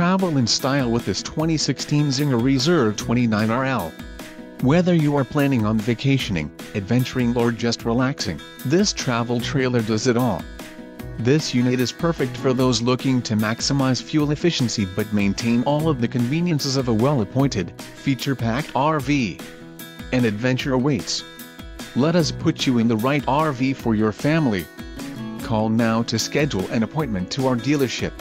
Travel in style with this 2016 Zinger Rezerve 29RL. Whether you are planning on vacationing, adventuring or just relaxing, this travel trailer does it all. This unit is perfect for those looking to maximize fuel efficiency but maintain all of the conveniences of a well-appointed, feature-packed RV. An adventure awaits. Let us put you in the right RV for your family. Call now to schedule an appointment to our dealership.